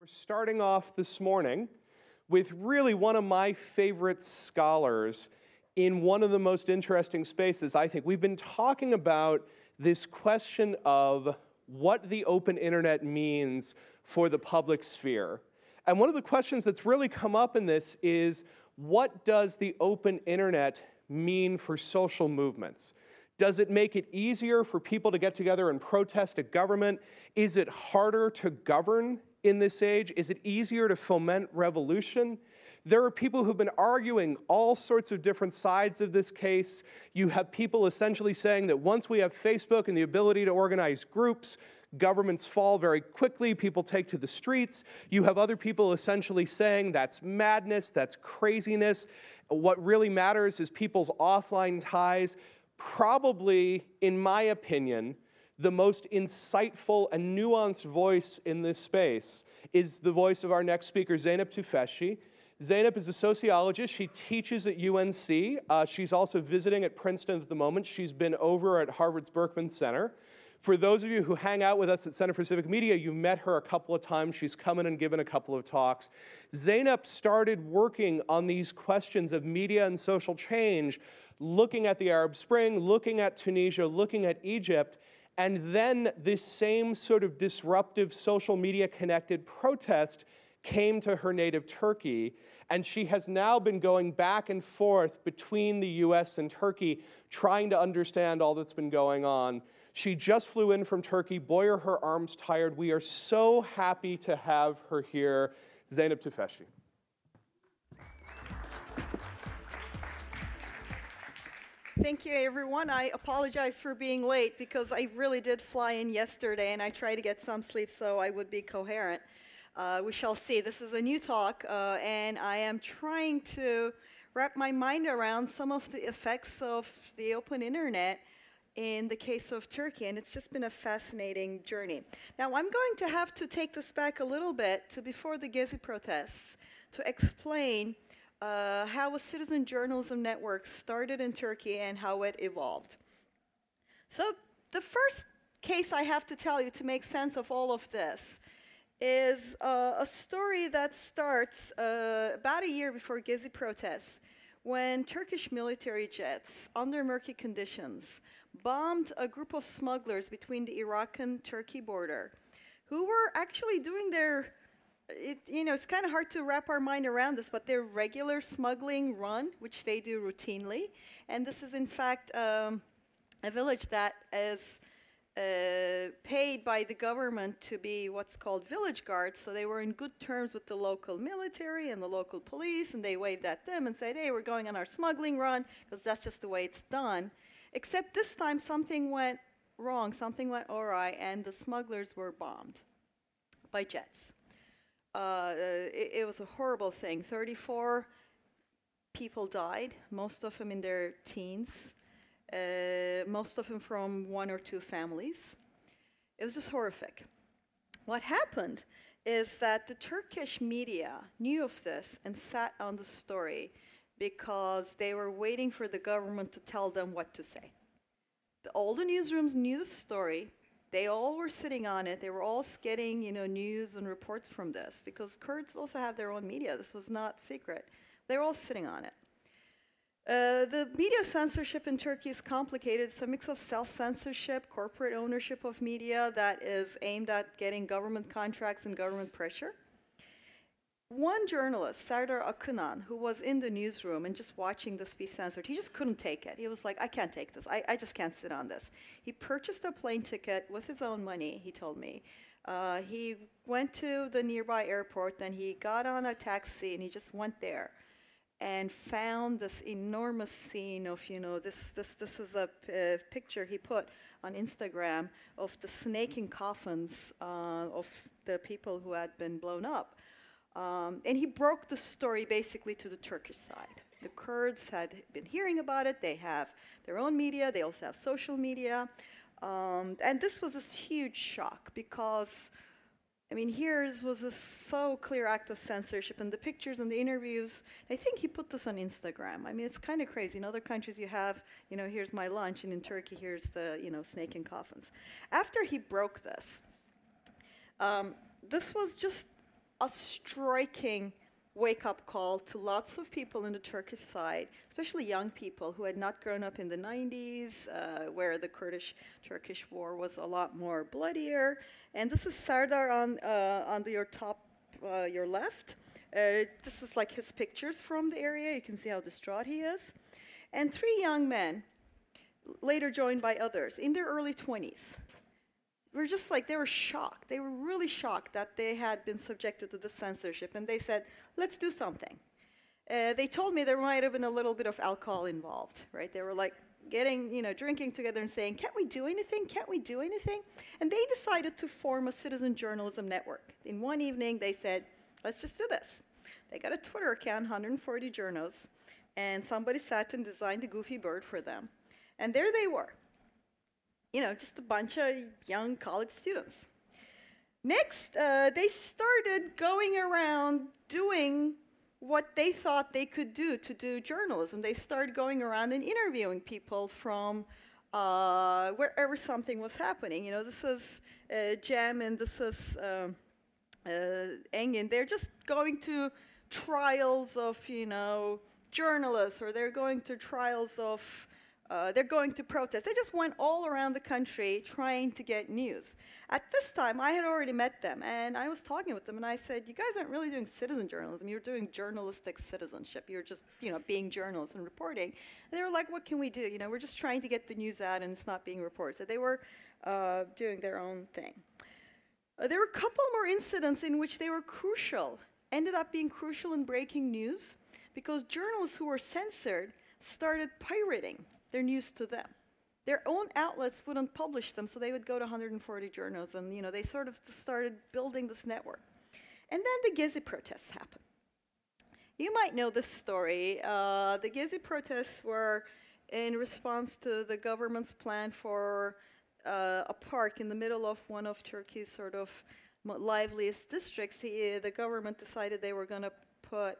We're starting off this morning with really one of my favorite scholars in one of the most interesting spaces, I think. We've been talking about this question of what the open internet means for the public sphere. And one of the questions that's really come up in this is what does the open internet mean for social movements? Does it make it easier for people to get together and protest a government? Is it harder to govern in this age? Is it easier to foment revolution? There are people who've been arguing all sorts of different sides of this case. You have people essentially saying that once we have Facebook and the ability to organize groups, governments fall very quickly, people take to the streets. You have other people essentially saying that's madness, that's craziness. What really matters is people's offline ties. Probably, in my opinion, the most insightful and nuanced voice in this space is the voice of our next speaker, Zeynep Tufekci. Zeynep is a sociologist. She teaches at UNC. Uh, she's also visiting at Princeton at the moment. She's been over at Harvard's Berkman Center. For those of you who hang out with us at Center for Civic Media, you've met her a couple of times. She's come in and given a couple of talks. Zeynep started working on these questions of media and social change, looking at the Arab Spring, looking at Tunisia, looking at Egypt, and then this same sort of disruptive social media connected protest came to her native Turkey. And she has now been going back and forth between the US and Turkey, trying to understand all that's been going on. She just flew in from Turkey. Boy, are her arms tired. We are so happy to have her here. Zeynep Tufekci. Thank you, everyone. I apologize for being late because I really did fly in yesterday and I tried to get some sleep so I would be coherent. Uh, we shall see. This is a new talk, uh, and I am trying to wrap my mind around some of the effects of the open internet in the case of Turkey, and it's just been a fascinating journey. Now, I'm going to have to take this back a little bit to before the Gezi protests to explain uh, how a citizen journalism network started in Turkey and how it evolved. So the first case I have to tell you to make sense of all of this is uh, a story that starts uh, about a year before Gezi protests when Turkish military jets, under murky conditions, bombed a group of smugglers between the Iraq and Turkey border who were actually doing their it, you know, it's kind of hard to wrap our mind around this, but they're regular smuggling run, which they do routinely. And this is, in fact, um, a village that is uh, paid by the government to be what's called village guards. So they were in good terms with the local military and the local police, and they waved at them and said, hey, we're going on our smuggling run, because that's just the way it's done. Except this time something went wrong, something went awry, and the smugglers were bombed by jets uh, it, it, was a horrible thing. 34 people died, most of them in their teens, uh, most of them from one or two families. It was just horrific. What happened is that the Turkish media knew of this and sat on the story because they were waiting for the government to tell them what to say. The, all the newsrooms knew the story, they all were sitting on it. They were all getting, you know, news and reports from this because Kurds also have their own media. This was not secret. They were all sitting on it. Uh, the media censorship in Turkey is complicated. It's a mix of self-censorship, corporate ownership of media that is aimed at getting government contracts and government pressure. One journalist, Serdar Akınan, who was in the newsroom and just watching this be censored, he just couldn't take it. He was like, I can't take this. I, I just can't sit on this. He purchased a plane ticket with his own money, he told me. Uh, he went to the nearby airport, then he got on a taxi and he just went there and found this enormous scene of, you know, this, this, this is a uh, picture he put on Instagram of the snaking coffins uh, of the people who had been blown up. Um, and he broke the story basically to the Turkish side. The Kurds had been hearing about it. They have their own media. They also have social media. Um, and this was this huge shock because, I mean, here was a so clear act of censorship. And the pictures and the interviews, I think he put this on Instagram. I mean, it's kind of crazy. In other countries, you have, you know, here's my lunch. And in Turkey, here's the, you know, snake in coffins. After he broke this, um, this was just a striking wake up call to lots of people in the Turkish side, especially young people who had not grown up in the 90s, uh, where the Kurdish Turkish war was a lot more bloodier. And this is Serdar on, uh, on the, your top, uh, your left. Uh, this is like his pictures from the area. You can see how distraught he is. And three young men, later joined by others, in their early 20s were just like, they were shocked. They were really shocked that they had been subjected to the censorship. And they said, let's do something. Uh, they told me there might have been a little bit of alcohol involved, right? They were like getting, you know, drinking together and saying, can't we do anything? Can't we do anything? And they decided to form a citizen journalism network. In one evening, they said, let's just do this. They got a Twitter account, 140journos, and somebody sat and designed a goofy bird for them. And there they were you know, just a bunch of young college students. Next, uh, they started going around doing what they thought they could do to do journalism. They started going around and interviewing people from uh, wherever something was happening. You know, this is uh, Cem and this is um, uh, Engin. They're just going to trials of, you know, journalists or they're going to trials of uh, they're going to protest. They just went all around the country trying to get news. At this time, I had already met them, and I was talking with them, and I said, "You guys aren't really doing citizen journalism. You're doing journalistic citizenship. You're just, you know, being journalists and reporting." And they were like, "What can we do? You know, we're just trying to get the news out, and it's not being reported." So they were uh, doing their own thing. Uh, there were a couple more incidents in which they were crucial, ended up being crucial in breaking news, because journalists who were censored started pirating they're news to them. Their own outlets wouldn't publish them, so they would go to 140journos, and you know they sort of started building this network. And then the Gezi protests happened. You might know this story. Uh, the Gezi protests were in response to the government's plan for uh, a park in the middle of one of Turkey's sort of liveliest districts. He, the government decided they were going to put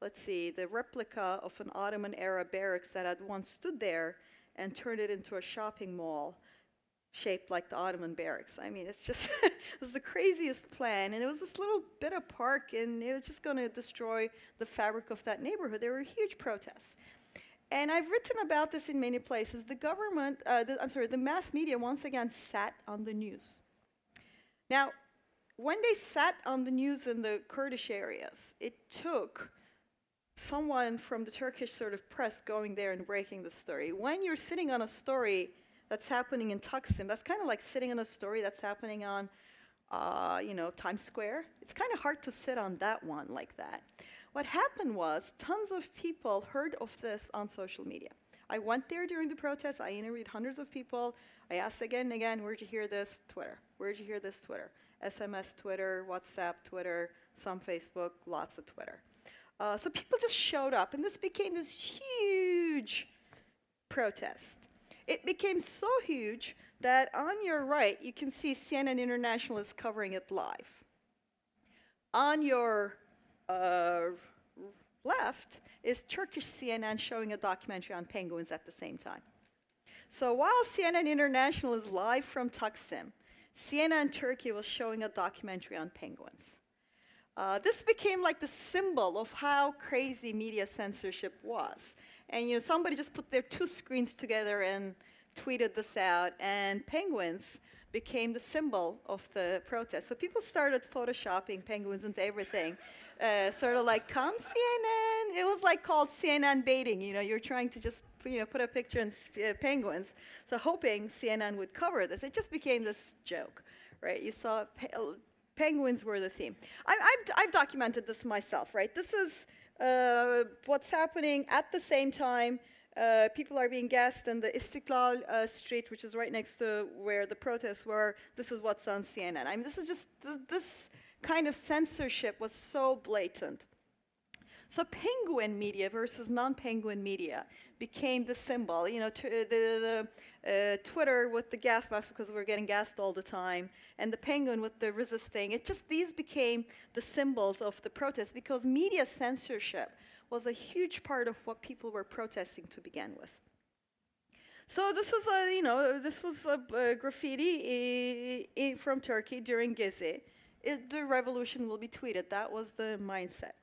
let's see, the replica of an Ottoman era barracks that had once stood there and turned it into a shopping mall shaped like the Ottoman barracks. I mean, it's just, it was the craziest plan. And it was this little bit of park, and it was just going to destroy the fabric of that neighborhood. There were huge protests. And I've written about this in many places. The government, uh, the, I'm sorry, the mass media once again sat on the news. Now, when they sat on the news in the Kurdish areas, it took someone from the Turkish sort of press going there and breaking the story. When you're sitting on a story that's happening in Taksim, that's kind of like sitting on a story that's happening on, uh, you know, Times Square. It's kind of hard to sit on that one like that. What happened was tons of people heard of this on social media. I went there during the protests. I interviewed hundreds of people. I asked again and again, where'd you hear this? Twitter. Where'd you hear this? Twitter. SMS, Twitter, WhatsApp, Twitter, some Facebook, lots of Twitter. Uh, so people just showed up, and this became this huge protest. It became so huge that on your right, you can see CNN International is covering it live. On your uh, left is Turkish CNN showing a documentary on penguins at the same time. So while CNN International is live from Taksim, CNN Turkey was showing a documentary on penguins. Uh, this became like the symbol of how crazy media censorship was. And you know, somebody just put their two screens together and tweeted this out, and penguins became the symbol of the protest. So people started photoshopping penguins into everything, uh, sort of like, come CNN. It was like called CNN baiting. You know, you're trying to just you know put a picture in uh, penguins, so hoping CNN would cover this. It just became this joke, right? You saw penguins were the theme. I, have I've documented this myself, right? This is uh, what's happening at the same time. Uh, people are being gassed in the Istiklal uh, Street, which is right next to where the protests were. This is what's on CNN. I mean, this is just, th this kind of censorship was so blatant. So penguin media versus non-penguin media became the symbol. You know, the, the uh, Twitter with the gas mask because we're getting gassed all the time, and the penguin with the resisting. It just these became the symbols of the protest because media censorship was a huge part of what people were protesting to begin with. So this is a, you know, this was a, graffiti from Turkey during Gezi. it, the revolution will be tweeted. That was the mindset.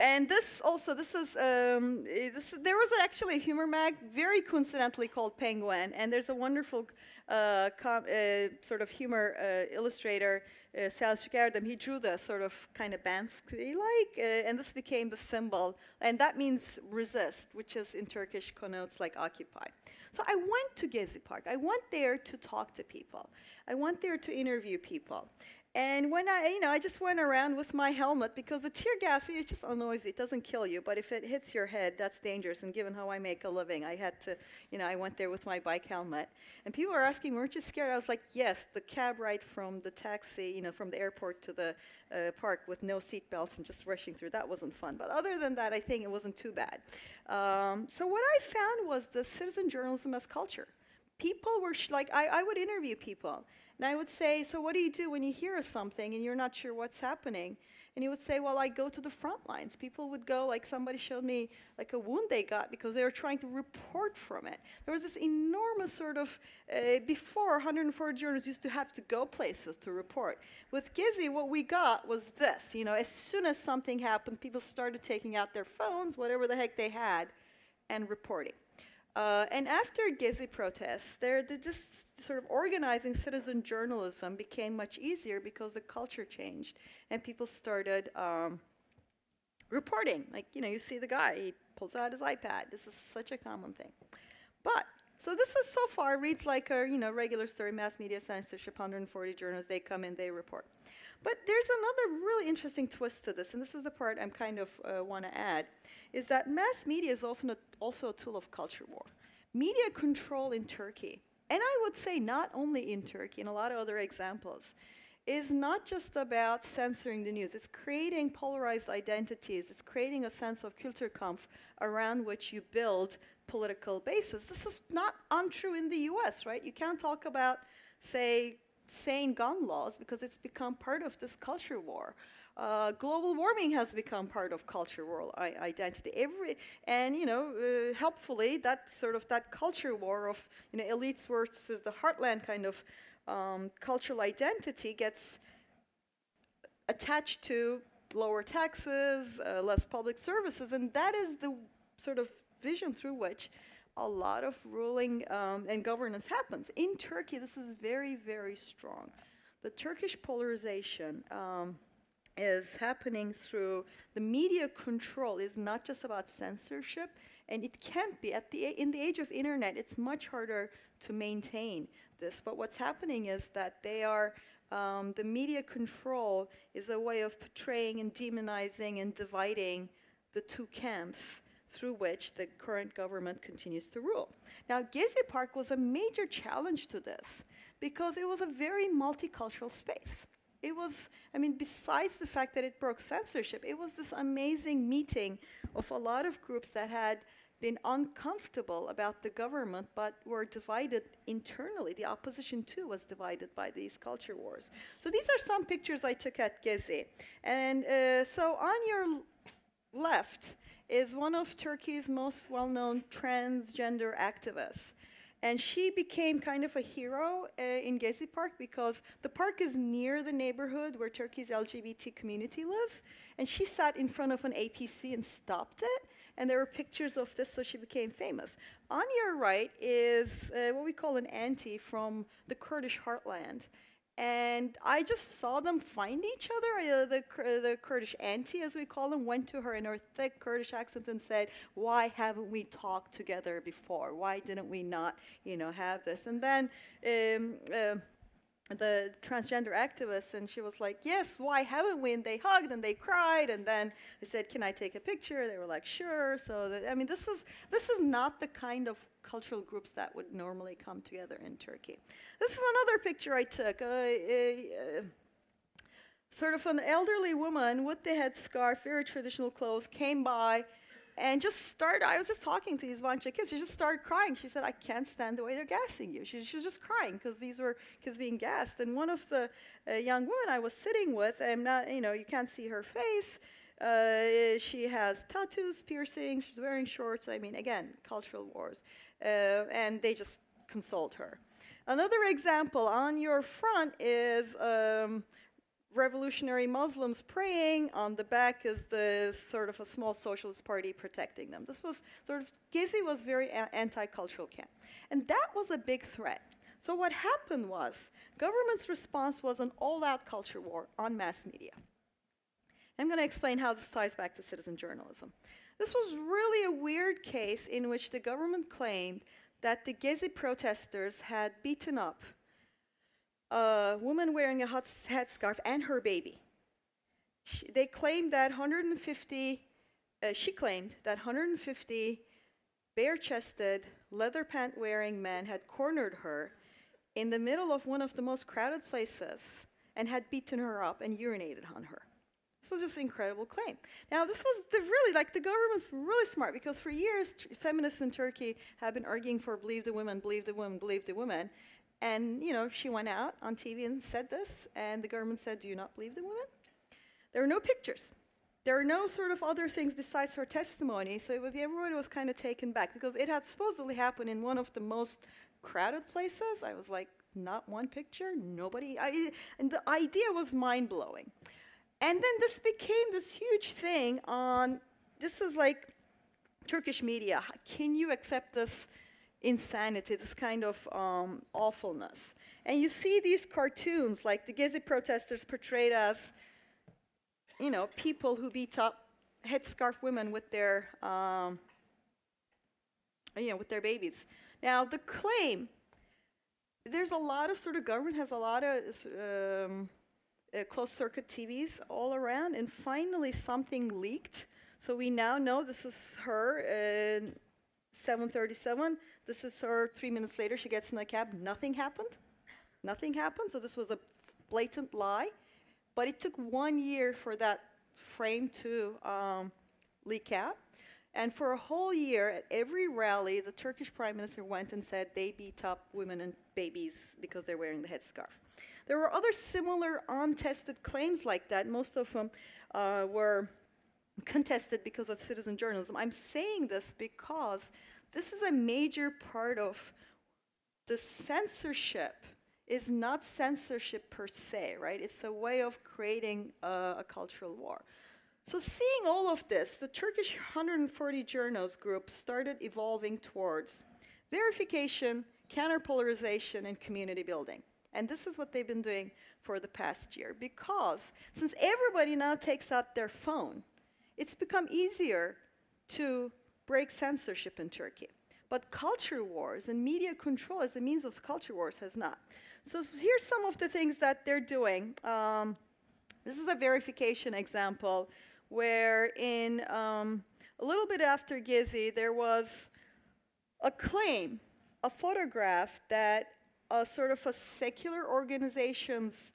And this also, this is, um, eh, this, there was actually a humor mag, very coincidentally called Penguin, and there's a wonderful uh, uh, sort of humor uh, illustrator, uh, Selçuk Erdem. He drew the sort of kind of Banksy-like, uh, and this became the symbol, and that means resist, which is in Turkish connotes like occupy. So I went to Gezi Park. I went there to talk to people. I went there to interview people. And when I, you know, I just went around with my helmet because the tear gas is just noisy. It doesn't kill you, but if it hits your head, that's dangerous. And given how I make a living, I had to, you know, I went there with my bike helmet. And people were asking, weren't you scared? I was like, yes, the cab ride from the taxi, you know, from the airport to the uh, park with no seat belts and just rushing through, that wasn't fun. But other than that, I think it wasn't too bad. Um, so what I found was the citizen journalism as culture. People were, like, I, I would interview people. And I would say, So what do you do when you hear something and you're not sure what's happening? And he would say, Well, I go to the front lines. People would go, like somebody showed me like a wound they got because they were trying to report from it. There was this enormous sort of, uh, before 140 journalists used to have to go places to report. With Gezi, what we got was this. You know, as soon as something happened, people started taking out their phones, whatever the heck they had, and reporting. Uh, and after Gezi protests, there, this sort of organizing citizen journalism became much easier because the culture changed and people started um, reporting. Like, you know, you see the guy, he pulls out his iPad. This is such a common thing. But, so this is so far reads like a, you know, regular story, mass media censorship, 140journos, they come in, they report. But there's another really interesting twist to this, and this is the part I'm kind of uh, want to add, is that mass media is often a, also a tool of culture war. Media control in Turkey, and I would say not only in Turkey, in a lot of other examples, is not just about censoring the news. It's creating polarized identities. It's creating a sense of Kulturkampf around which you build political bases. This is not untrue in the US, right? You can't talk about, say, sane gun laws because it's become part of this culture war. Uh, global warming has become part of culture war identity. Every and you know, uh, helpfully, that sort of that culture war of you know elites versus the heartland kind of um, cultural identity gets attached to lower taxes, uh, less public services, and that is the sort of vision through which a lot of ruling um, and governance happens. In Turkey, this is very, very strong. The Turkish polarization um, is happening through the media control is not just about censorship and it can't be at the in the age of internet it's much harder to maintain this but what's happening is that they are um, the media control is a way of portraying and demonizing and dividing the two camps through which the current government continues to rule. Now, Gezi Park was a major challenge to this because it was a very multicultural space. It was, I mean, besides the fact that it broke censorship, it was this amazing meeting of a lot of groups that had been uncomfortable about the government but were divided internally. The opposition too was divided by these culture wars. So these are some pictures I took at Gezi. And uh, so on your left, is one of Turkey's most well known transgender activists. And she became kind of a hero uh, in Gezi Park because the park is near the neighborhood where Turkey's LGBT community lives. And she sat in front of an APC and stopped it. And there were pictures of this, so she became famous. On your right is uh, what we call an auntie from the Kurdish heartland. And I just saw them find each other. Uh, the, the Kurdish auntie, as we call them, went to her in her thick Kurdish accent and said, "Why haven't we talked together before? Why didn't we not, you know, have this?" And then. Um, uh, the transgender activist and she was like yes why haven't we? And they hugged and they cried and then I said can i take a picture? They were like sure. So i mean this is this is not the kind of cultural groups that would normally come together in turkey. This is another picture i took uh, sort of an elderly woman with the headscarf very traditional clothes came by and just started, I was just talking to these bunch of kids. She just started crying. She said, I can't stand the way they're gassing you. She, she was just crying because these were kids being gassed. And one of the uh, young women I was sitting with, I'm not, you know, you can't see her face. Uh, she has tattoos, piercings, she's wearing shorts. I mean, again, cultural wars. Uh, and they just consoled her. Another example on your front is um, revolutionary Muslims praying. On the back is the sort of a small socialist party protecting them. This was sort of, Gezi was very anti-cultural camp. And that was a big threat. So what happened was, government's response was an all-out culture war on mass media. I'm going to explain how this ties back to citizen journalism. This was really a weird case in which the government claimed that the Gezi protesters had beaten up a woman wearing a hot headscarf and her baby. She, they claimed that 150, uh, she claimed that 150 bare-chested, leather pant-wearing men had cornered her in the middle of one of the most crowded places and had beaten her up and urinated on her. This was just an incredible claim. Now, this was really, like, the government's really smart because for years, feminists in Turkey have been arguing for believe the women, believe the women, believe the women. And, you know, she went out on TV and said this, and the government said, do you not believe the woman? There are no pictures. There are no sort of other things besides her testimony, so everybody was kind of taken back because it had supposedly happened in one of the most crowded places. I was like, not one picture, nobody. I, and the idea was mind blowing. And then this became this huge thing on, this is like Turkish media. Can you accept this insanity, this kind of um, awfulness? And you see these cartoons, like the Gezi protesters portrayed as, you know, people who beat up headscarf women with their, um, you know, with their babies. Now, the claim, there's a lot of sort of government has a lot of um, uh, closed circuit TVs all around, and finally something leaked. So we now know this is her in 737. This is her three minutes later. She gets in the cab. Nothing happened. Nothing happened. So this was a blatant lie. But it took one year for that frame to um, leak out. And for a whole year, at every rally, the Turkish prime minister went and said they beat up women and babies because they're wearing the headscarf. There were other similar untested claims like that. Most of them uh, were contested because of citizen journalism. I'm saying this because this is a major part of the censorship is not censorship per se, right? It's a way of creating a, cultural war. So seeing all of this, the Turkish 140journos group started evolving towards verification, counterpolarization, and community building. And this is what they've been doing for the past year. Because since everybody now takes out their phone, it's become easier to break censorship in Turkey. But culture wars and media control as a means of culture wars has not. So here's some of the things that they're doing. Um, this is a verification example where in um, a little bit after Gezi, there was a claim, a photograph that a sort of a secular organization's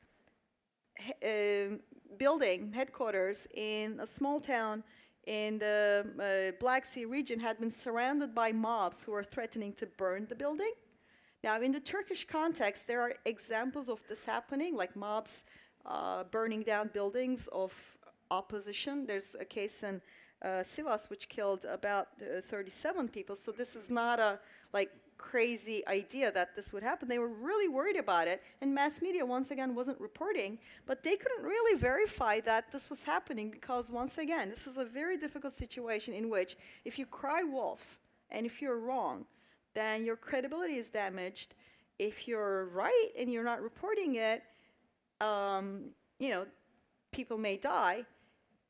uh, building, headquarters in a small town in the uh, Black Sea region had been surrounded by mobs who were threatening to burn the building. Now, in the Turkish context, there are examples of this happening, like mobs uh, burning down buildings of opposition. There's a case in Sivas which killed about uh, 37 people. So this is not a like crazy idea that this would happen. They were really worried about it, and mass media once again wasn't reporting. But they couldn't really verify that this was happening because once again, this is a very difficult situation in which if you cry wolf and if you're wrong, then your credibility is damaged. If you're right and you're not reporting it, um, you know, people may die.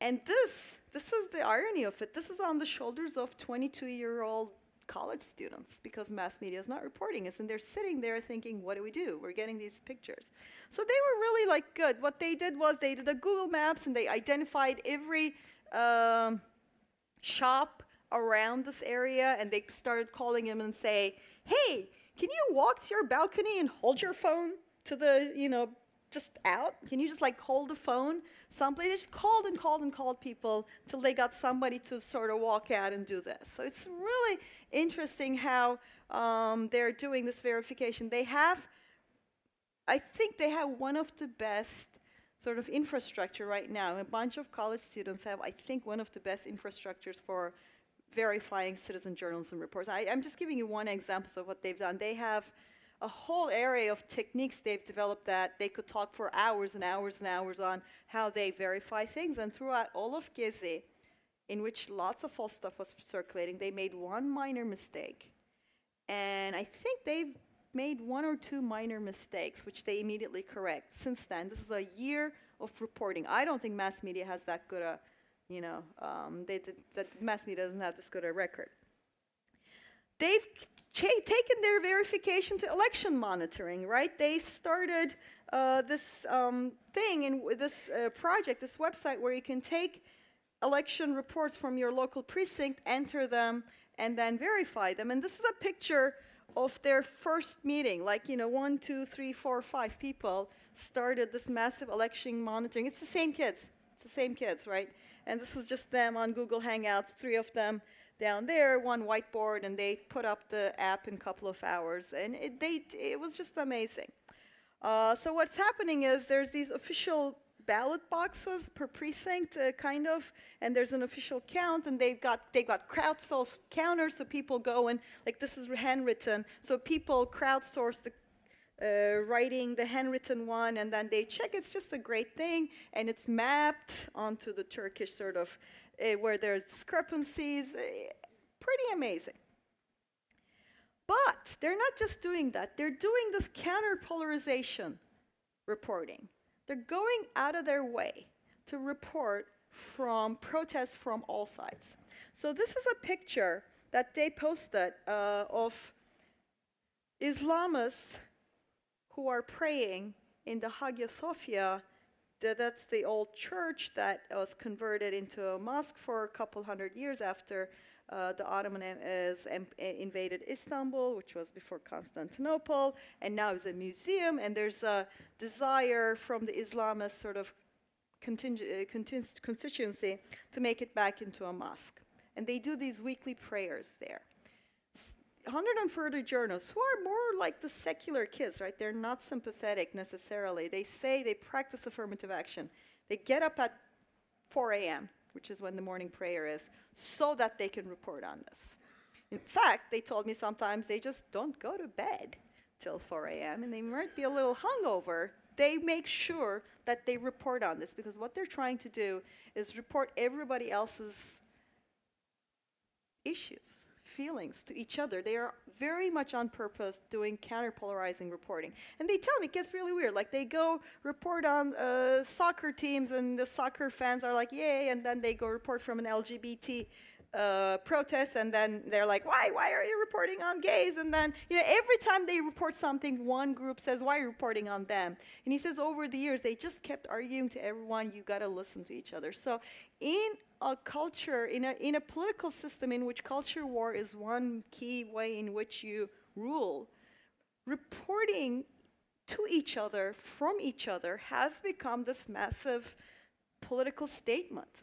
And this, this is the irony of it. This is on the shoulders of 22-year-old college students because mass media is not reporting it. And they're sitting there thinking, what do we do? We're getting these pictures. So they were really like good. What they did was they did a Google Maps and they identified every um, shop around this area and they started calling him and say, hey, can you walk to your balcony and hold your phone to the, you know, just out? Can you just like hold the phone someplace? They just called and called and called people till they got somebody to sort of walk out and do this. So it's really interesting how um, they're doing this verification. They have, I think they have one of the best sort of infrastructure right now. A bunch of college students have, I think, one of the best infrastructures for verifying citizen journalism reports. I, am just giving you one example of what they've done. They have a whole area of techniques they've developed that they could talk for hours and hours and hours on how they verify things. And throughout all of Gezi, in which lots of false stuff was circulating, they made one minor mistake. And I think they've made one or two minor mistakes, which they immediately correct. Since then, this is a year of reporting. I don't think mass media has that good a, you know, um, they, that mass media doesn't have this good a record. They've taken their verification to election monitoring, right? They started uh, this um, thing and this uh, project, this website where you can take election reports from your local precinct, enter them, and then verify them. And this is a picture of their first meeting. Like, you know, one, two, three, four, five people started this massive election monitoring. It's the same kids. It's the same kids, right? And this is just them on Google Hangouts, three of them down there, one whiteboard, and they put up the app in a couple of hours. And it, they, it was just amazing. Uh, so what's happening is there's these official ballot boxes per precinct, uh, kind of, and there's an official count, and they've got they've got crowdsourced counters, so people go and like this is handwritten, so people crowdsource the. Uh, writing the handwritten one and then they check it's just a great thing and it's mapped onto the turkish sort of uh, where there's discrepancies uh, pretty amazing but they're not just doing that they're doing this counter polarization reporting they're going out of their way to report from protests from all sides. So this is a picture that they posted uh, of Islamists who are praying in the Hagia Sophia. That's the old church that was converted into a mosque for a couple hundred years after uh, the Ottoman has invaded Istanbul, which was before Constantinople, and now is a museum. And there's a desire from the Islamist sort of uh, constituency to make it back into a mosque. And they do these weekly prayers there. 130 journalists who are more like the secular kids, right? They're not sympathetic necessarily. They say they practice affirmative action. They get up at 4 a.m which is when the morning prayer is, so that they can report on this. In fact, they told me sometimes they just don't go to bed till 4 a.m. and they might be a little hungover. They make sure that they report on this because what they're trying to do is report everybody else's issues feelings to each other. They are very much on purpose doing counterpolarizing reporting. And they tell me it gets really weird. Like they go report on uh, soccer teams, and the soccer fans are like, yay, and then they go report from an LGBT uh, protests, and then they're like, why, why are you reporting on gays? And then, you know, every time they report something, one group says, why are you reporting on them? And he says, over the years, they just kept arguing to everyone, you got to listen to each other. So in a culture, in a, in a political system in which culture war is one key way in which you rule, reporting to each other, from each other, has become this massive political statement.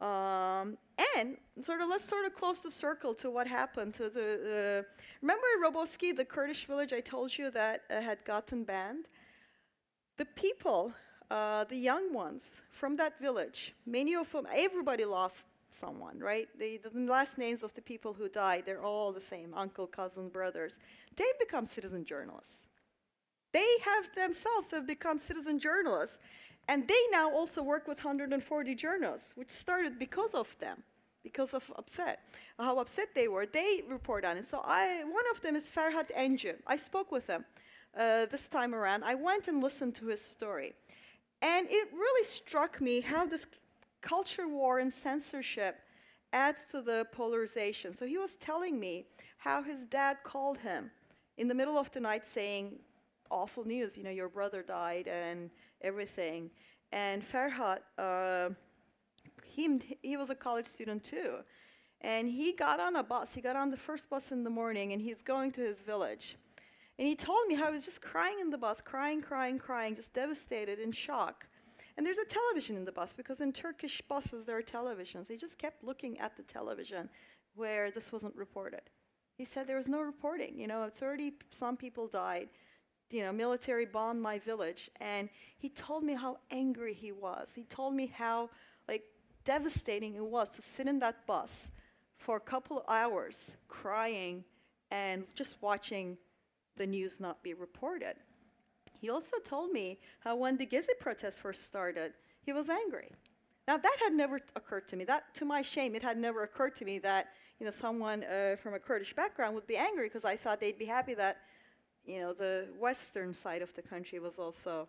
Um, and sort of let's sort of close the circle to what happened to the. Uh, remember Roboski, the Kurdish village I told you that uh, had gotten banned? The people, uh, the young ones from that village, many of them, everybody lost someone, right? the last names of the people who died, they're all the same uncle, cousin, brothers. They've become citizen journalists. They have themselves have become citizen journalists. And they now also work with 140 journalists, which started because of them, because of upset, how upset they were. They report on it. So I, one of them is Ferhat Encü. I spoke with him uh, this time around. I went and listened to his story. And it really struck me how this culture war and censorship adds to the polarization. So he was telling me how his dad called him in the middle of the night saying, awful news, you know, your brother died and everything. And Ferhat, uh, he, he was a college student too. And he got on a bus. He got on the first bus in the morning and he's going to his village. And he told me how he was just crying in the bus, crying, crying, crying, just devastated, in shock. And there's a television in the bus because in Turkish buses there are televisions. He just kept looking at the television where this wasn't reported. He said there was no reporting. You know, 30 some people died you know, military bombed my village. And he told me how angry he was. He told me how, like, devastating it was to sit in that bus for a couple of hours crying and just watching the news not be reported. He also told me how when the Gezi protests first started, he was angry. Now that had never occurred to me. That, to my shame, it had never occurred to me that you know someone uh, from a Kurdish background would be angry because I thought they'd be happy that you know the western side of the country was also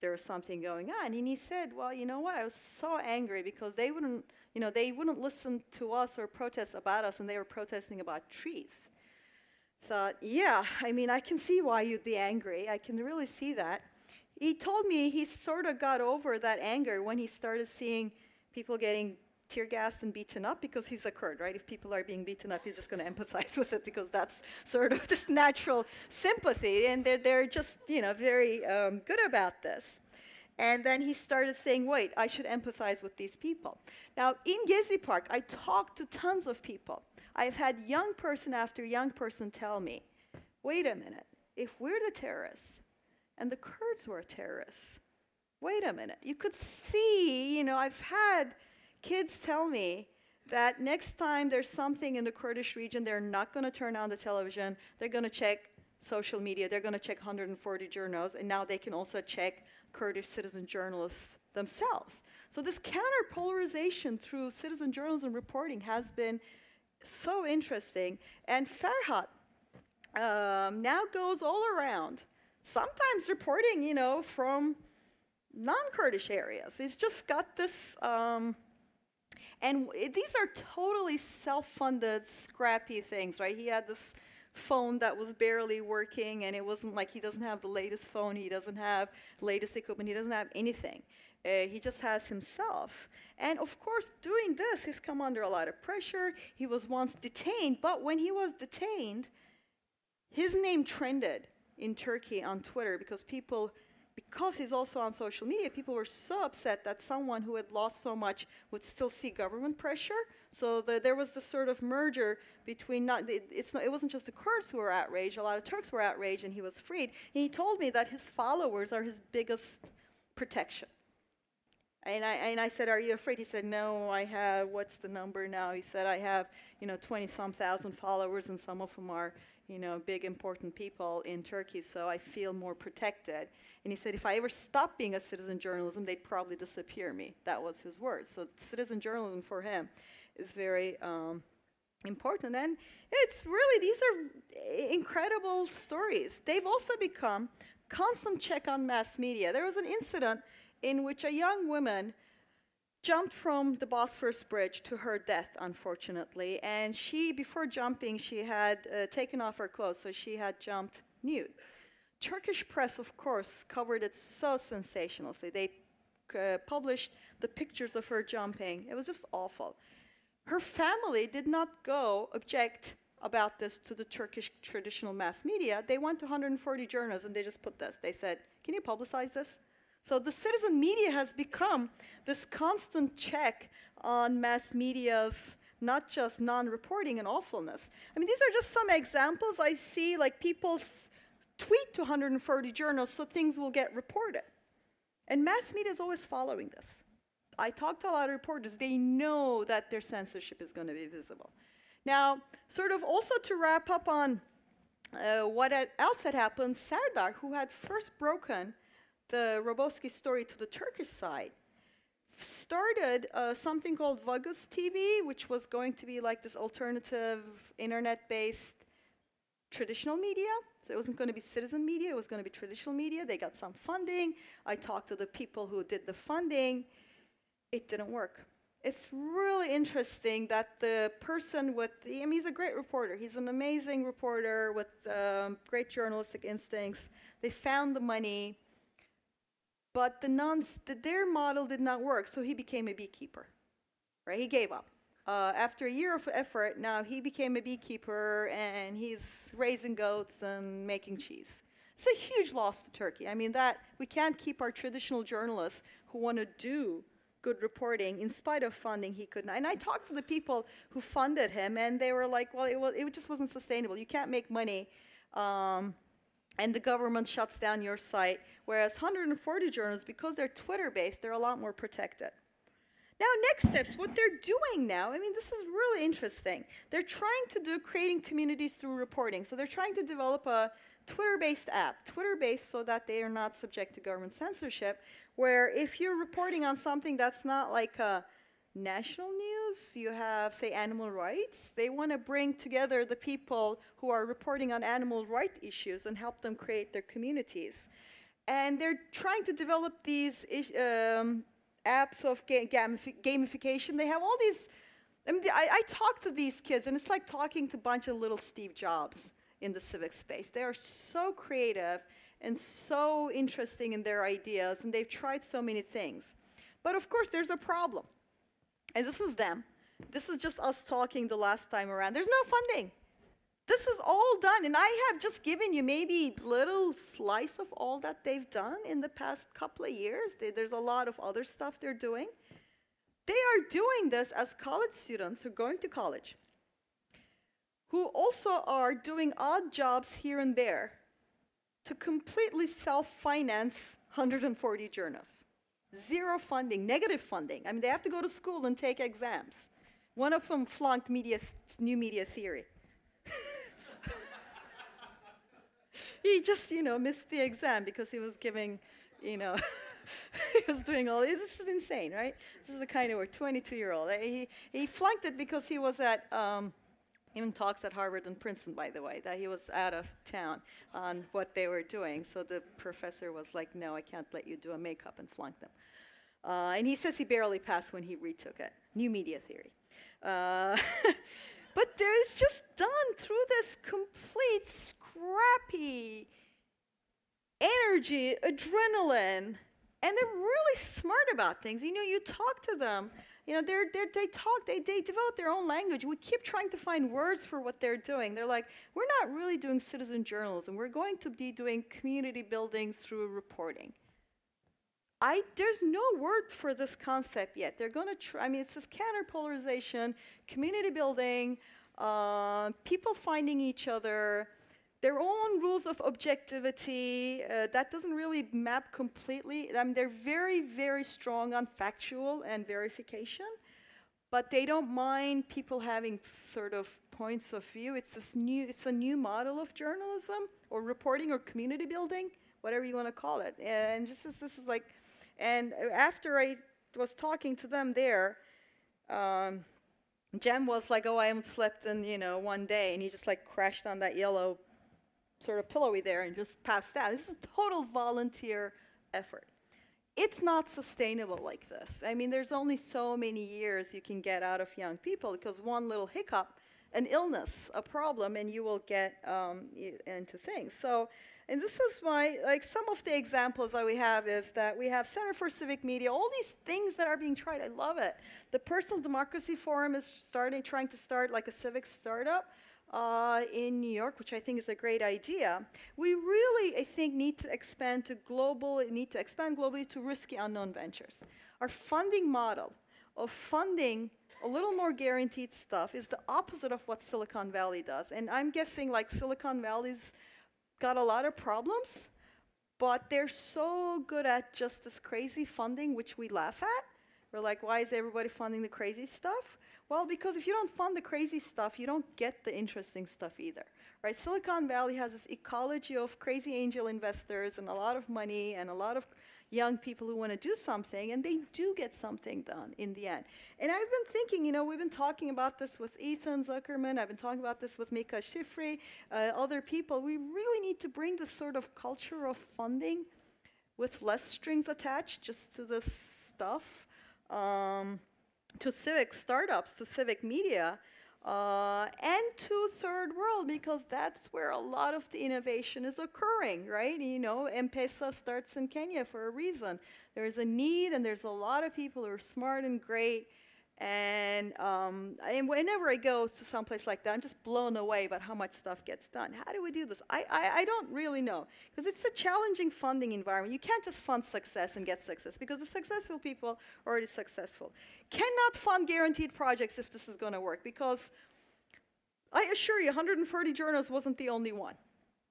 there was something going on. And he said, well, you know what? I was so angry because they wouldn't you know they wouldn't listen to us or protest about us, and they were protesting about trees thought, yeah, I mean, I can see why you'd be angry. I can really see that. He told me he sort of got over that anger when he started seeing people getting tear gassed and beaten up because he's a Kurd, right? If people are being beaten up, he's just going to empathize with it because that's sort of this natural sympathy. And they're, they're just, you know, very um, good about this. And then he started saying, wait, I should empathize with these people. Now, in Gezi Park, I talked to tons of people. I've had young person after young person tell me, wait a minute, if we're the terrorists and the Kurds were terrorists, wait a minute, you could see, you know, I've had kids tell me that next time there's something in the Kurdish region, they're not going to turn on the television, they're going to check social media, they're going to check 140journos, and now they can also check Kurdish citizen journalists themselves. So this counter-polarization through citizen journalism reporting has been so interesting. And Ferhat um, now goes all around, sometimes reporting, you know, from non-Kurdish areas. He's just got this, um, and these are totally self-funded, scrappy things, right? He had this phone that was barely working, and it wasn't like he doesn't have the latest phone, he doesn't have latest equipment, he doesn't have anything. Uh, he just has himself. And of course, doing this, he's come under a lot of pressure. He was once detained, but when he was detained, his name trended in Turkey on Twitter because people, because he's also on social media, people were so upset that someone who had lost so much would still see government pressure. So the, there was this sort of merger between not, it, it's not, it wasn't just the Kurds who were outraged, a lot of Turks were outraged and he was freed. And he told me that his followers are his biggest protection. And I, and I said, are you afraid? He said, no, I have, what's the number now? He said, I have, you know, 20 some thousand followers and some of them are, you know, big important people in Turkey, so I feel more protected. And he said, if I ever stop being a citizen journalism, they'd probably disappear me. That was his words. So citizen journalism for him is very um, important. And it's really, these are incredible stories. They've also become constant check on mass media. There was an incident in which a young woman jumped from the Bosphorus Bridge to her death, unfortunately. And she, before jumping, she had uh, taken off her clothes, so she had jumped nude. Turkish press, of course, covered it so sensationally. They uh, published the pictures of her jumping. It was just awful. Her family did not go object about this to the Turkish traditional mass media. They went to 140journos and they just put this. They said, Can you publicize this? So the citizen media has become this constant check on mass media's not just non-reporting and awfulness. I mean, these are just some examples I see, like people tweet to 140journos so things will get reported. And mass media is always following this. I talk to a lot of reporters, they know that their censorship is going to be visible. Now, sort of also to wrap up on uh, what else had happened, Serdar, who had first broken the Roboski story to the Turkish side, started uh, something called Vagus TV, which was going to be like this alternative internet-based traditional media. So it wasn't going to be citizen media, it was going to be traditional media. They got some funding. I talked to the people who did the funding. It didn't work. It's really interesting that the person with, the, I mean, he's a great reporter. He's an amazing reporter with um, great journalistic instincts. They found the money. But the non, the, their model did not work, so he became a beekeeper. Right? He gave up. Uh, after a year of effort, now he became a beekeeper and he's raising goats and making cheese. It's a huge loss to Turkey. I mean, that we can't keep our traditional journalists who want to do good reporting in spite of funding he couldn't. And I talked to the people who funded him, and they were like, well, it, was, it just wasn't sustainable. You can't make money um, and the government shuts down your site. Whereas 140journos, because they're Twitter based, they're a lot more protected. Now, next steps, what they're doing now, I mean, this is really interesting. They're trying to do creating communities through reporting. So they're trying to develop a Twitter-based app, Twitter-based so that they are not subject to government censorship, where if you're reporting on something that's not like a national news, you have, say, animal rights. They want to bring together the people who are reporting on animal rights issues and help them create their communities. And they're trying to develop these um, apps of ga gamification. They have all these, I mean, I, I talk to these kids, and it's like talking to a bunch of little Steve Jobs in the civic space. They are so creative and so interesting in their ideas, and they've tried so many things. But of course, there's a problem. And this is them. This is just us talking the last time around. There's no funding. This is all done, and I have just given you maybe a little slice of all that they've done in the past couple of years. They, there's a lot of other stuff they're doing. They are doing this as college students who are going to college, who also are doing odd jobs here and there to completely self-finance 140journos. Zero funding, negative funding. I mean, they have to go to school and take exams. One of them flunked media, new media theory. he just, you know, missed the exam because he was giving, you know, he was doing all this. This is insane, right? This is the kind of 22-year-old. He, he flunked it because he was at, um, even talks at Harvard and Princeton, by the way, that he was out of town on what they were doing. So the professor was like, no, I can't let you do a makeup and flunk them. Uh, and he says he barely passed when he retook it. New media theory. Uh, but there's just done through this complete scrappy energy, adrenaline, and they're really smart about things. You know, you talk to them, you know, they're, they're, they talk, they, they develop their own language. We keep trying to find words for what they're doing. They're like, we're not really doing citizen journalism. We're going to be doing community building through reporting. I, there's no word for this concept yet. They're going to try, I mean, it's this counterpolarization, community building, uh, people finding each other, their own rules of objectivity. Uh, that doesn't really map completely. I mean, they're very, very strong on factual and verification, but they don't mind people having sort of points of view. It's this new, it's a new model of journalism or reporting or community building, whatever you want to call it. And just as this is like, and after I was talking to them there, um, Cem was like, "Oh, I haven't slept in you know one day," and he just like crashed on that yellow sort of pillowy there and just passed out. This is a total volunteer effort. It's not sustainable like this. I mean, there's only so many years you can get out of young people because one little hiccup, an illness, a problem, and you will get um, into things. So, and this is why, like, some of the examples that we have is that we have Center for Civic Media, all these things that are being tried. I love it. The Personal Democracy Forum is starting, trying to start like a civic startup uh, in New York, which I think is a great idea. We really, I think, need to expand to global, need to expand globally to risky unknown ventures. Our funding model of funding a little more guaranteed stuff is the opposite of what Silicon Valley does. And I'm guessing like Silicon Valley's got a lot of problems, but they're so good at just this crazy funding, which we laugh at. We're like, why is everybody funding the crazy stuff? Well, because if you don't fund the crazy stuff, you don't get the interesting stuff either, right? Silicon Valley has this ecology of crazy angel investors and a lot of money and a lot of young people who want to do something, and they do get something done in the end. And I've been thinking, you know, we've been talking about this with Ethan Zuckerman, I've been talking about this with Micah Sifry, uh, other people. We really need to bring this sort of culture of funding with less strings attached just to this stuff. Um, to civic startups, to civic media, uh, and to third world because that's where a lot of the innovation is occurring, right? You know, M-Pesa starts in Kenya for a reason. There's a need and there's a lot of people who are smart and great and, um, and whenever I go to some place like that, I'm just blown away about how much stuff gets done. How do we do this? I, I, I don't really know. Because it's a challenging funding environment. You can't just fund success and get success, because the successful people are already successful. Cannot fund guaranteed projects if this is going to work, because I assure you, 140journos wasn't the only one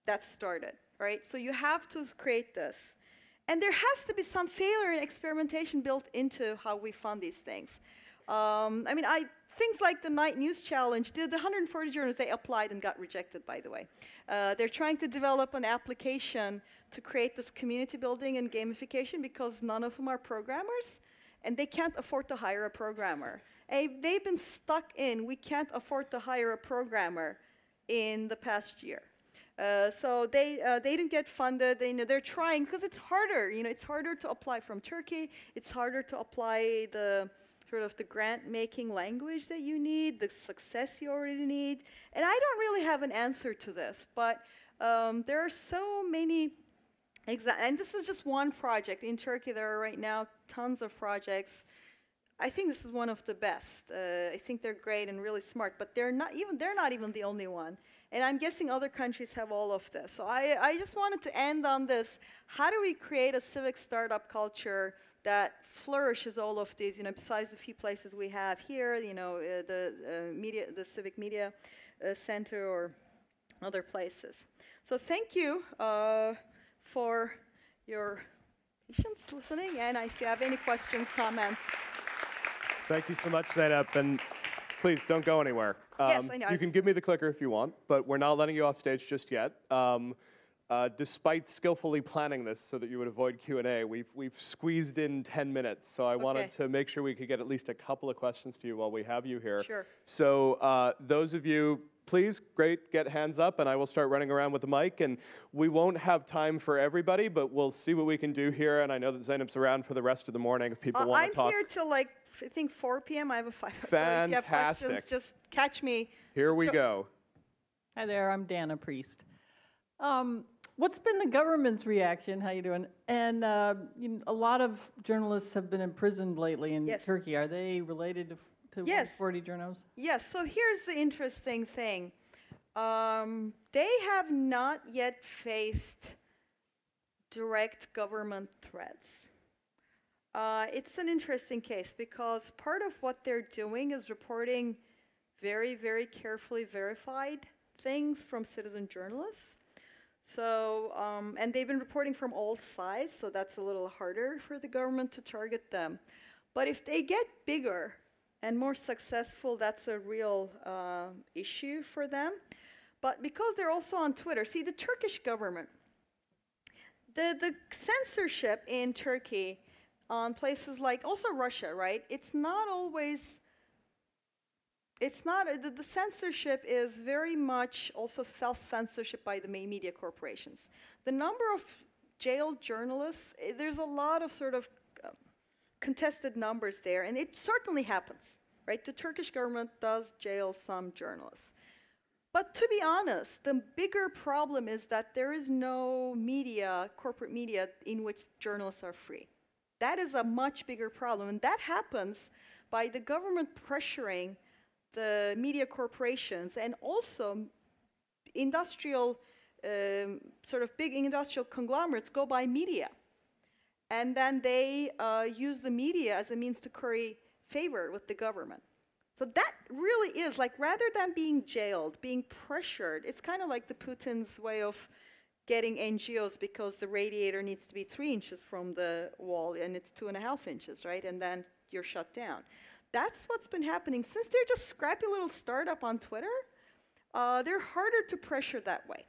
that started, right? So you have to create this. And there has to be some failure and experimentation built into how we fund these things. Um, I mean, I, things like the Knight News Challenge, the, the 140journos, they applied and got rejected, by the way. Uh, they're trying to develop an application to create this community building and gamification because none of them are programmers, and they can't afford to hire a programmer. They've been stuck in, we can't afford to hire a programmer in the past year. Uh, so they, uh, they didn't get funded. They, you know, they're trying because it's harder. You know, it's harder to apply from Turkey. It's harder to apply the sort of the grant-making language that you need, the success you already need. And I don't really have an answer to this, but um, there are so many and this is just one project. In Turkey, there are right now tons of projects. I think this is one of the best. Uh, I think they're great and really smart, but they're not even they're not even the only one. And I'm guessing other countries have all of this. So I, I just wanted to end on this. How do we create a civic startup culture that flourishes all of these, you know, besides the few places we have here, you know, uh, the uh, media, the Civic Media uh, Center or other places. So thank you uh, for your patience listening, and if you have any questions, comments. Thank you so much, Zeynep, and please don't go anywhere. Um, yes, I know. You can give me the clicker if you want, but we're not letting you off stage just yet. Um, uh, despite skillfully planning this so that you would avoid Q&A, we've, we've squeezed in 10 minutes, so I okay. wanted to make sure we could get at least a couple of questions to you while we have you here. Sure. So uh, those of you, please, great, get hands up, and I will start running around with the mic, and we won't have time for everybody, but we'll see what we can do here, and I know that Zeynep's around for the rest of the morning if people uh, want to talk. I'm here till like, I think 4 p.m. I have a five. Fantastic. if you have questions, just catch me. Here we go. Hi there, I'm Dana Priest. Um, What's been the government's reaction? How are you doing? And uh, you know, a lot of journalists have been imprisoned lately in yes. Turkey. Are they related to, to yes. 40 journalists? Yes. So here's the interesting thing. Um, they have not yet faced direct government threats. Uh, it's an interesting case because part of what they're doing is reporting very, very carefully verified things from citizen journalists. So, um, and they've been reporting from all sides, so that's a little harder for the government to target them. But if they get bigger and more successful, that's a real uh, issue for them. But because they're also on Twitter, see, the Turkish government, the, the censorship in Turkey on places like also Russia, right? It's not always it's not, the, the, censorship is very much also self-censorship by the main media corporations. The number of jailed journalists, eh, there's a lot of sort of uh, contested numbers there, and it certainly happens, right? The Turkish government does jail some journalists. But to be honest, the bigger problem is that there is no media, corporate media, in which journalists are free. That is a much bigger problem, and that happens by the government pressuring the media corporations and also industrial, um, sort of big industrial conglomerates go buy media. And then they uh, use the media as a means to curry favor with the government. So that really is like rather than being jailed, being pressured, it's kind of like the Putin's way of getting NGOs because the radiator needs to be three inches from the wall and it's two and a half inches, right? And then you're shut down that's what's been happening. Since they're just scrappy little startup on Twitter, uh, they're harder to pressure that way.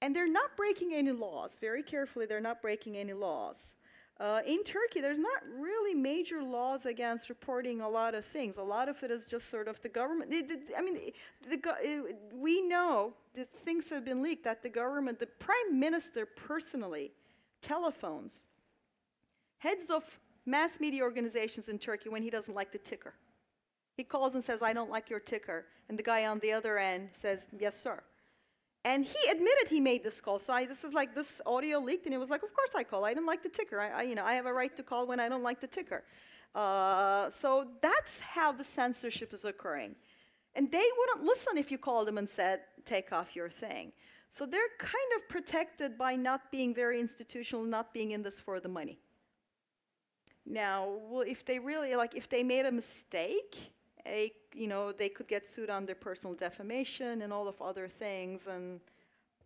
And they're not breaking any laws. Very carefully, they're not breaking any laws. Uh, in Turkey, there's not really major laws against reporting a lot of things. A lot of it is just sort of the government. I mean, the, we know that things have been leaked that the government, the prime minister personally, telephones heads of mass media organizations in Turkey when he doesn't like the ticker. He calls and says, I don't like your ticker. And the guy on the other end says, Yes, sir. And he admitted he made this call. So I, this is like this audio leaked, and it was like, Of course I call. I didn't like the ticker. I, I you know, I have a right to call when I don't like the ticker. Uh, so that's how the censorship is occurring. And they wouldn't listen if you called them and said, Take off your thing. So they're kind of protected by not being very institutional, not being in this for the money. Now, well, if they really, like, if they made a mistake, a, you know, they could get sued under personal defamation and all of other things, and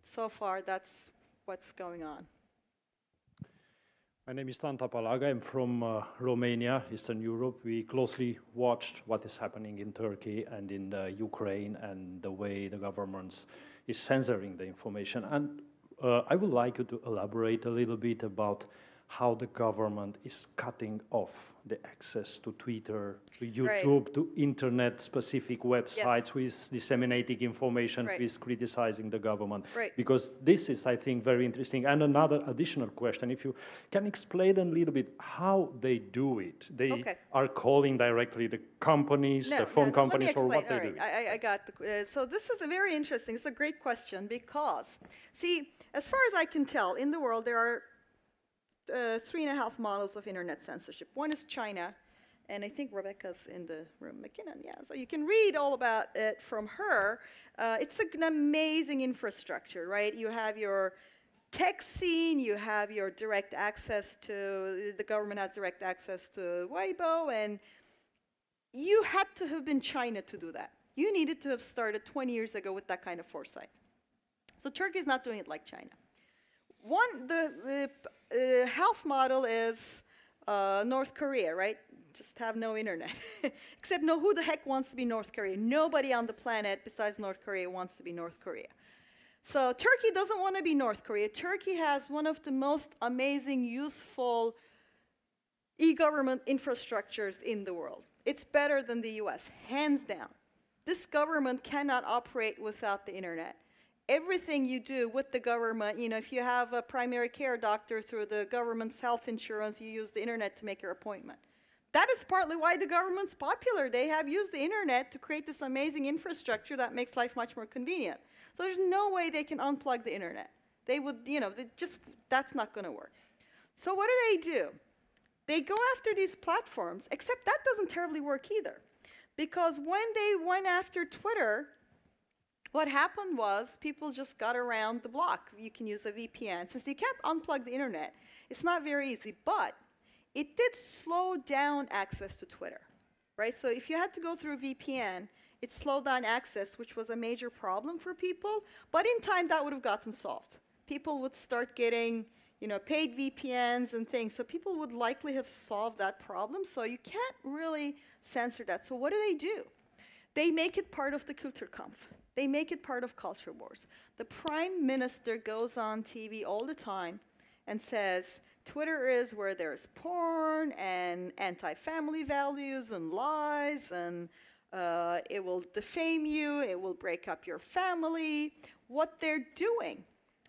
so far that's what's going on. My name is Tan Palaga. I'm from uh, Romania, Eastern Europe. We closely watched what is happening in Turkey and in uh, Ukraine and the way the government is censoring the information. And uh, I would like you to elaborate a little bit about how the government is cutting off the access to Twitter, to YouTube, right. to internet-specific websites yes. with disseminating information, right. with criticizing the government. Right. Because this is, I think, very interesting. And another additional question, if you can explain a little bit how they do it. They okay. are calling directly the companies, no, the phone no, companies, or what they right. do. I, I got the, uh, so this is a very interesting, it's a great question because, see, as far as I can tell, in the world there are uh, three and a half models of internet censorship. One is China, and I think Rebecca's in the room. MacKinnon, yeah. So you can read all about it from her. Uh, it's an amazing infrastructure, right? You have your tech scene, you have your direct access to, the government has direct access to Weibo, and you had to have been China to do that. You needed to have started 20 years ago with that kind of foresight. So Turkey is not doing it like China. One, the uh, health model is uh, North Korea, right? Just have no internet. Except no, who the heck wants to be North Korea? Nobody on the planet besides North Korea wants to be North Korea. So Turkey doesn't want to be North Korea. Turkey has one of the most amazing, useful e-government infrastructures in the world. It's better than the US, hands down. This government cannot operate without the internet everything you do with the government, you know, if you have a primary care doctor through the government's health insurance, you use the internet to make your appointment. That is partly why the government's popular. They have used the internet to create this amazing infrastructure that makes life much more convenient. So there's no way they can unplug the internet. They would, you know, just, that's not going to work. So what do they do? They go after these platforms, except that doesn't terribly work either. Because when they went after Twitter, what happened was people just got around the block. You can use a VPN. Since you can't unplug the internet, it's not very easy, but it did slow down access to Twitter, right? So if you had to go through VPN, it slowed down access, which was a major problem for people, but in time that would have gotten solved. People would start getting you know, paid VPNs and things, so people would likely have solved that problem, so you can't really censor that. So what do they do? They make it part of the Kulturkampf. They make it part of culture wars. The prime minister goes on TV all the time and says, Twitter is where there's porn and anti-family values and lies and uh, it will defame you, it will break up your family. What they're doing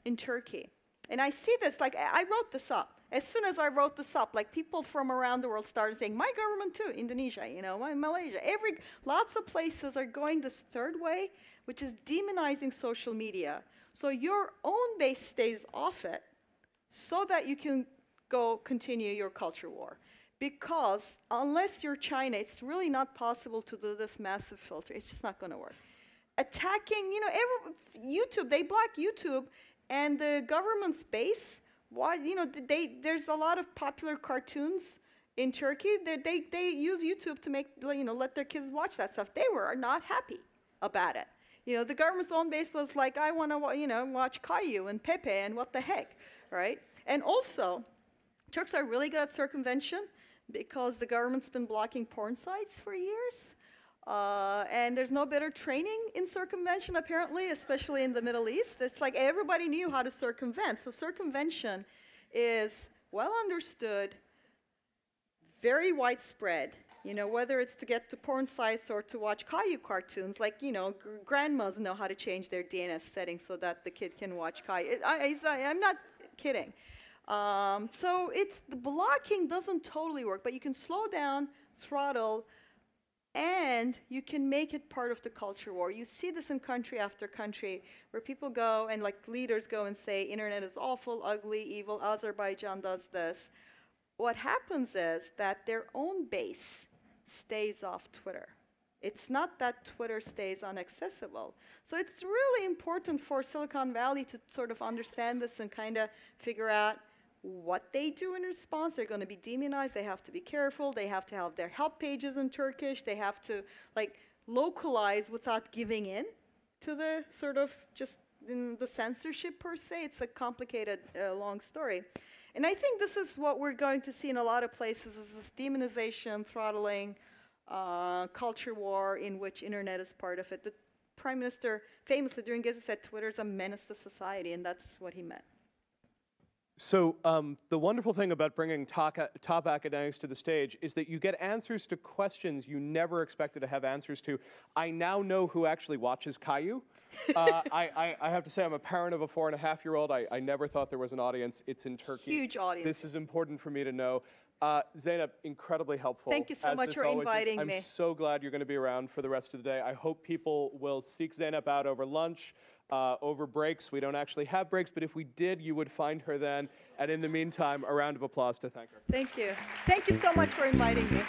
in Turkey. And I see this, like I wrote this up as soon as I wrote this up, like people from around the world started saying, my government too, Indonesia, you know, my Malaysia, every, lots of places are going this third way, which is demonizing social media. So your own base stays off it so that you can go continue your culture war. Because unless you're China, it's really not possible to do this massive filter. It's just not going to work. Attacking, you know, every, YouTube, they block YouTube and the government's base why, you know, they, there's a lot of popular cartoons in Turkey. They, they, they use YouTube to make, you know, let their kids watch that stuff. They were not happy about it. You know, the government's own base was like, I want to, you know, watch Caillou and Pepee and what the heck, right? And also, Turks are really good at circumvention because the government's been blocking porn sites for years. Uh, and there's no better training in circumvention, apparently, especially in the Middle East. It's like everybody knew how to circumvent. So circumvention is well understood, very widespread. You know, whether it's to get to porn sites or to watch Caillou cartoons, like, you know, gr grandmas know how to change their DNS settings so that the kid can watch Caillou. I, am not kidding. Um, so it's, the blocking doesn't totally work, but you can slow down, throttle, and you can make it part of the culture war. You see this in country after country where people go and like leaders go and say internet is awful, ugly, evil, Azerbaijan does this. What happens is that their own base stays off Twitter. It's not that Twitter stays inaccessible. So it's really important for Silicon Valley to sort of understand this and kind of figure out what they do in response. They're going to be demonized. They have to be careful. They have to have their help pages in Turkish. They have to like localize without giving in to the sort of just in the censorship per se. It's a complicated, uh, long story. And I think this is what we're going to see in a lot of places is this demonization, throttling, uh, culture war in which internet is part of it. The prime minister famously during Gezi said Twitter is a menace to society, and that's what he meant. So um, the wonderful thing about bringing top, top academics to the stage is that you get answers to questions you never expected to have answers to. I now know who actually watches Caillou. Uh, I, I, I, have to say I'm a parent of a four and a half year old. I, I never thought there was an audience. It's in Turkey. Huge audience. This is important for me to know. Uh, Zeynep, incredibly helpful. Thank you so much for inviting is. me. I'm so glad you're going to be around for the rest of the day. I hope people will seek Zeynep out over lunch uh, over breaks. We don't actually have breaks, but if we did, you would find her then. And in the meantime, a round of applause to thank her. Thank you. Thank you so much for inviting me.